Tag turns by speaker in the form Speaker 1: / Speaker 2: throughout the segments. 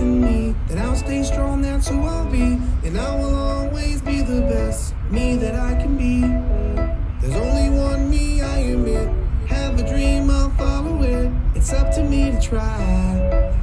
Speaker 1: in me. That I'll stay strong, that's who I'll be. And I will always be the best me that I can be. There's only one me, I admit. Have a dream, I'll follow it. It's up to me to try.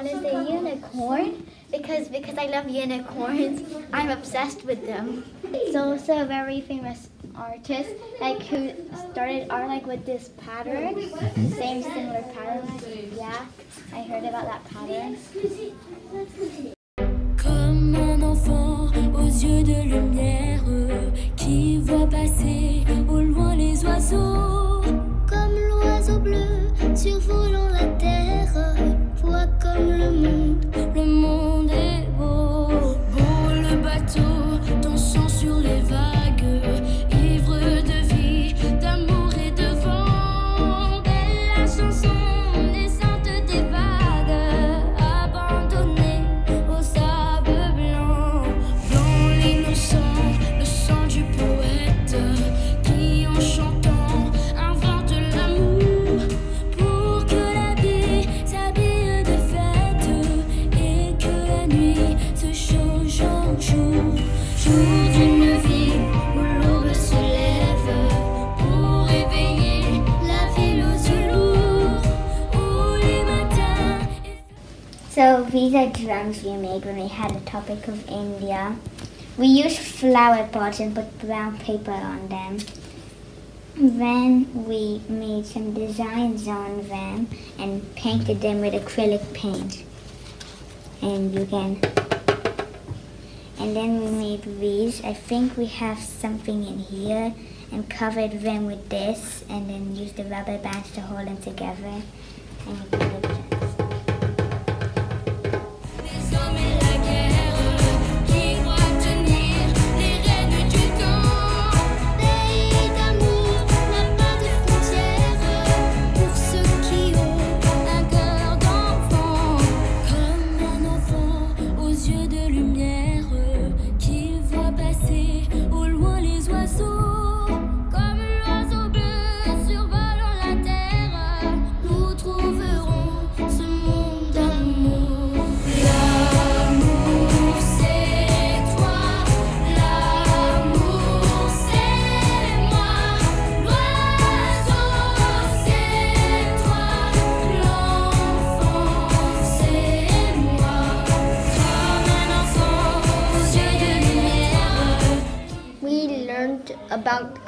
Speaker 2: One is the unicorn because because I love unicorns. I'm obsessed with them. It's also a very famous artist like who started art like with this pattern. Mm-hmm. Same similar pattern. Yeah, I heard about that pattern.
Speaker 3: Comme un enfant aux yeux de lumière qui voit passer au loin les oiseaux.
Speaker 2: We made when we had a topic of India. We used flower pots and put brown paper on them. Then we made some designs on them and painted them with acrylic paint. And you can. And then we made these. I think we have something in here and covered them with this and then used the rubber bands to hold them together. And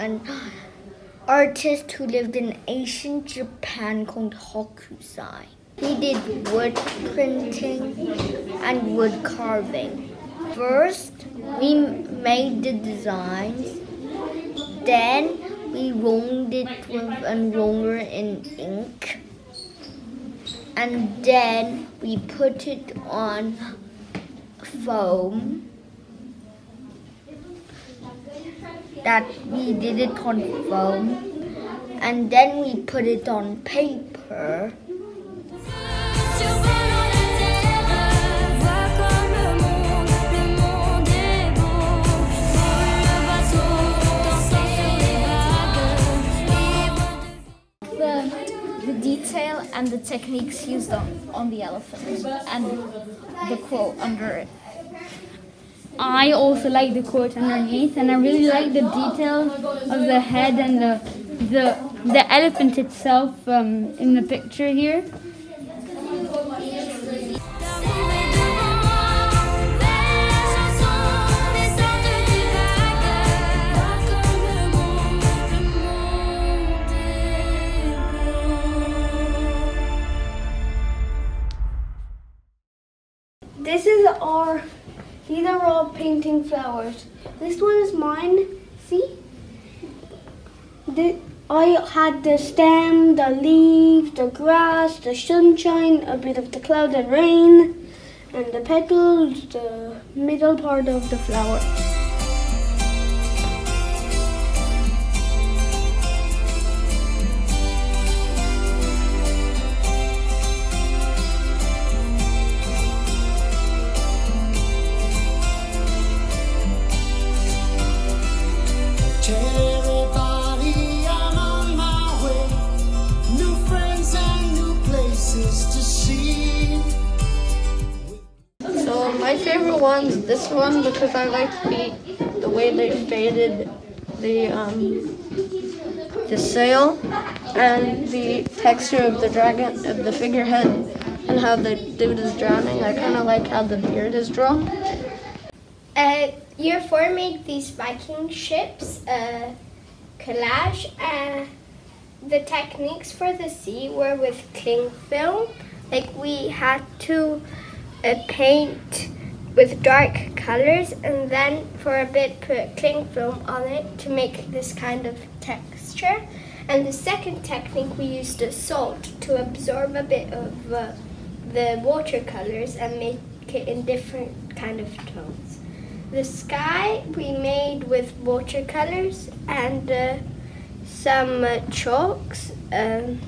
Speaker 2: an artist who lived in ancient Japan called Hokusai. He did wood printing and wood carving. First, we made the designs. Then, we rolled it with a roller in ink. And then, we put it on foam. that we did it on foam and then we put it on paper.
Speaker 3: The, detail and the techniques used on, on the elephant and the quilt under it. I also like the quote underneath, and I really like the detail of the head and the the the elephant itself um, in the picture here.
Speaker 4: This is our, these are all painting flowers. This one is mine, see? The, I had the stem, the leaves, the grass, the sunshine, a bit of the cloud and rain, and the petals, the middle part of the flower.
Speaker 5: This one because I like the the way they faded the um the sail and the texture of the dragon of the figurehead and how the dude is drowning. I kind of like how the beard is drawn.
Speaker 6: Uh, year four made these Viking ships, uh, collage. Uh, the techniques for the sea were with cling film. Like we had to uh, paint with dark colors and then for a bit put cling film on it to make this kind of texture. And the second technique we used the salt to absorb a bit of uh, the watercolors and make it in different kind of tones. The sky we made with watercolors and uh, some uh, chalks, um,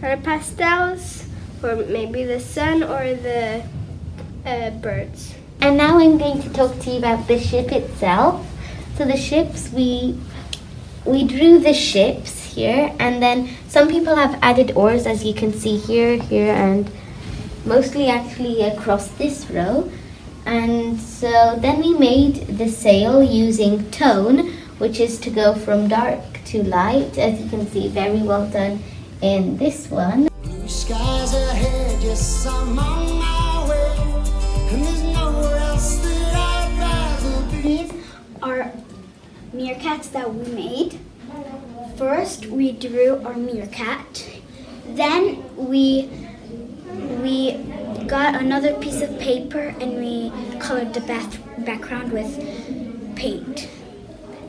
Speaker 6: color pastels or maybe the sun or the uh, birds.
Speaker 7: And now I'm going to talk to you about the ship itself. So the ships we we drew the ships here and then some people have added oars as you can see here, here and mostly actually across this row. And so then we made the sail using tone, which is to go from dark to light, as you can see very well done in this one.
Speaker 4: Meerkats that we made. First, we drew our meerkat. Then we we got another piece of paper and we colored the bath background with paint.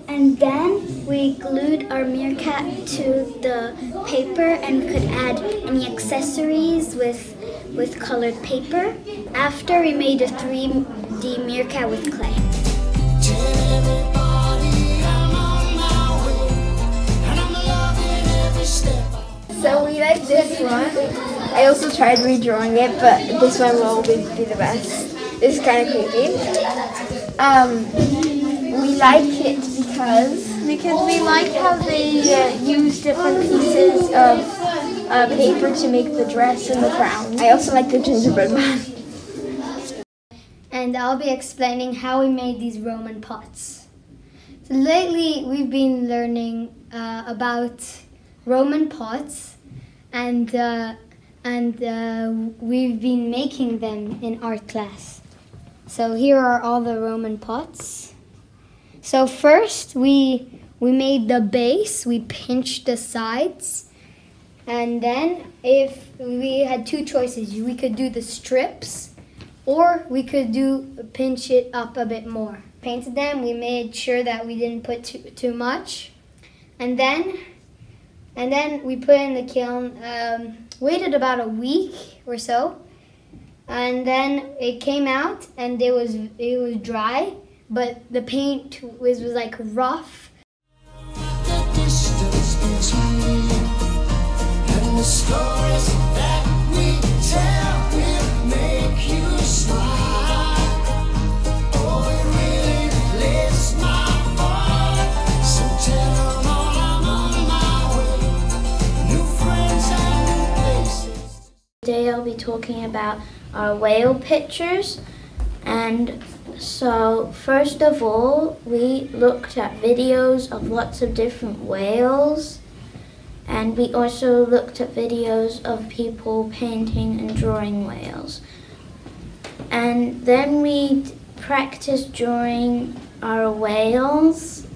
Speaker 4: And then we glued our meerkat to the paper and could add any accessories with with colored paper. After we made a 3D meerkat with clay.
Speaker 6: So we like this one. I also tried redrawing it, but this one will be, be the best. It's kind of creepy. Um, we like it because because we like how they uh, use different pieces of uh, paper to make the dress and the crown. I also like the gingerbread man.
Speaker 4: and I'll be explaining how we made these Roman pots. So lately we've been learning uh, about Roman pots and uh, and uh, we've been making them in art class. So here are all the Roman pots. So first we we made the base, we pinched the sides. And then if we had two choices, we could do the strips or we could do pinch it up a bit more. Painted them, we made sure that we didn't put too, too much. And then and then we put in the kiln, um, waited about a week or so. And then it came out and it was it was dry, but the paint was, was like rough
Speaker 8: the
Speaker 9: talking about our whale pictures. And so, first of all, we looked at videos of lots of different whales. And we also looked at videos of people painting and drawing whales. And then we practiced drawing our whales.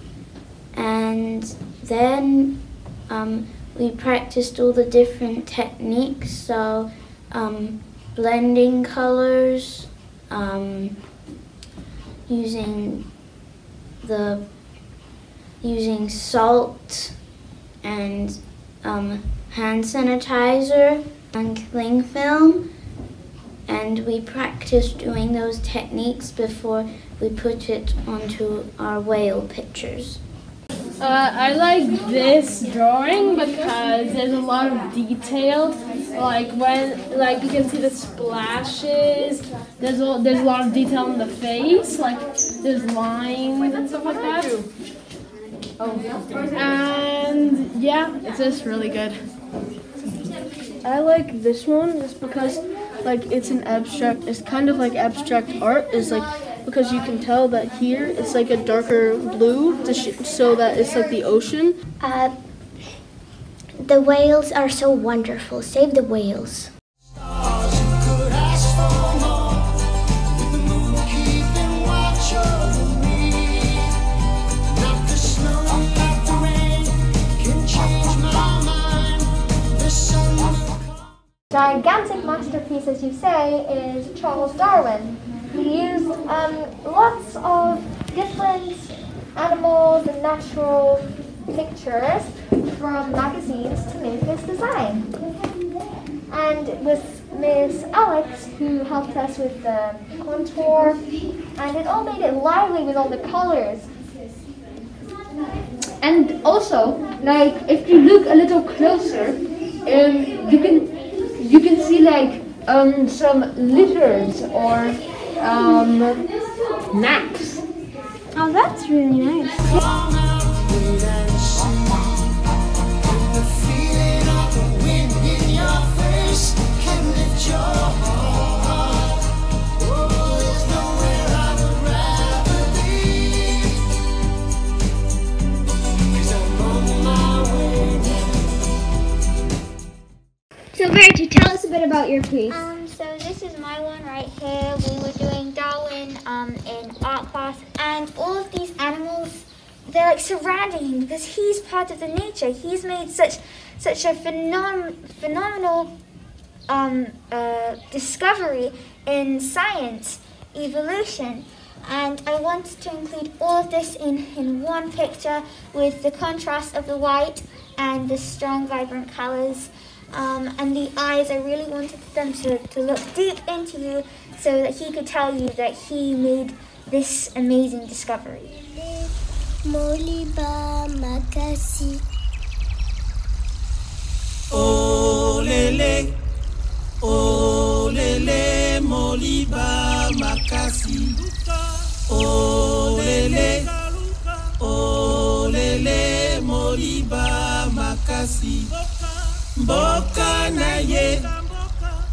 Speaker 9: And then um, we practiced all the different techniques. So, um, blending colors, um, using the using salt and um, hand sanitizer and cling film and we practiced doing those techniques before we put it onto our whale pictures.
Speaker 10: Uh, I like this drawing because there's a lot of detail. Like when, like you can see the splashes. There's a, there's a lot of detail on the face. Like there's lines and stuff like that. Oh, and yeah, it's just really good.
Speaker 5: I like this one just because like it's an abstract it's kind of like abstract art is like because you can tell that here it's like a darker blue to sh- so that it's like the ocean
Speaker 8: Uh, the whales are so wonderful. Save the whales.
Speaker 11: gigantic masterpiece, as you say, is Charles Darwin. He used um, lots of different animals and natural pictures from magazines to make this design. And it was Miss Alex who helped us with the contour, and it all made it lively with all the colors.
Speaker 12: And also, like if you look a little closer, um, you can you can see like um, some litters or um, naps.
Speaker 9: Oh, that's really nice. A bit about your piece.
Speaker 13: Um, so this is my one right here. We were doing Darwin um, in art class, and all of these animals, they're like surrounding him because he's part of the nature. He's made such such a phenom- phenomenal um, uh, discovery in science, evolution. And I wanted to include all of this in, in one picture with the contrast of the white and the strong, vibrant colors. Um, and the eyes, I really wanted them to, to look deep into you so that he could tell you that he made this amazing discovery.
Speaker 14: Oh lele, oh lele, moliba makasi. Oh lele, oh lele, moliba makasi. Mboka na ye,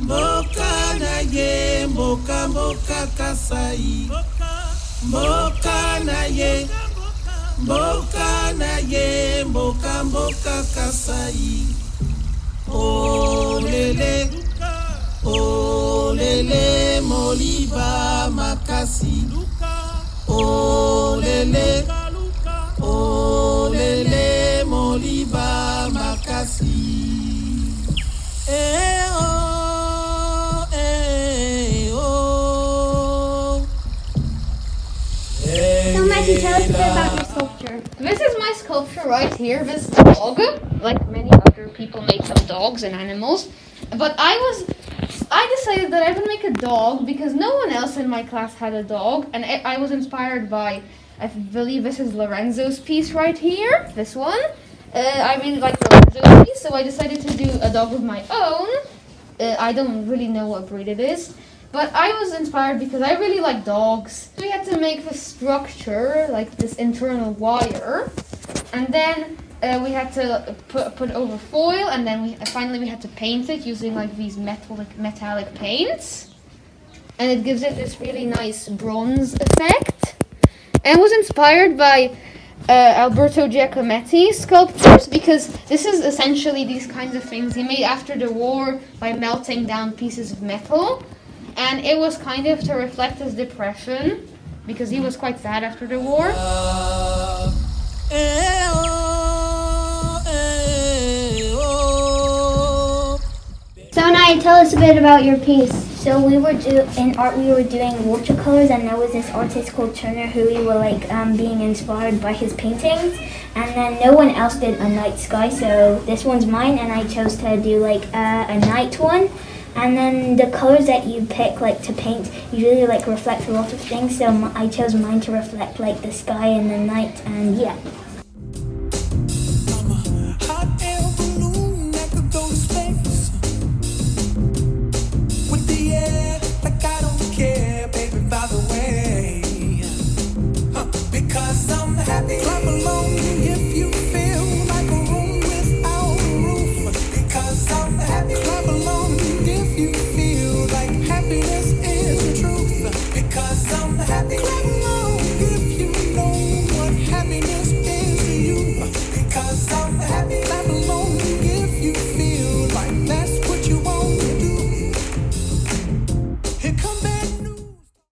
Speaker 14: mboka na ye, mboka mboka kasai. Mboka na ye, mboka na ye, mboka mboka kasai. Oh lele, oh lele, moliba makasi. Oh lele, oh
Speaker 10: right here. This dog, like many other people, make some dogs and animals. But I was, I decided that I would make a dog because no one else in my class had a dog, and I I was inspired by, I believe this is Lorenzo's piece right here. This one. Uh, I really like Lorenzo's piece, so I decided to do a dog of my own. Uh, I don't really know what breed it is. But I was inspired because I really like dogs. We had to make the structure, like this internal wire. And then uh, we had to put put over foil, and then we finally we had to paint it using like these metallic metallic paints, and it gives it this really nice bronze effect. And was inspired by uh, Alberto Giacometti sculptures because this is essentially these kinds of things he made after the war by melting down pieces of metal, and it was kind of to reflect his depression because he was quite sad after the war.
Speaker 2: So Naya, tell us a bit about your piece. So we were do in art we were doing watercolors and there was this artist called Turner who we were like um, being inspired by his paintings. And then no one else did a night sky so this one's mine and I chose to do like uh, a night one. And then the colors that you pick like to paint usually like reflect a lot of things. So I chose mine to reflect like the sky and the night and yeah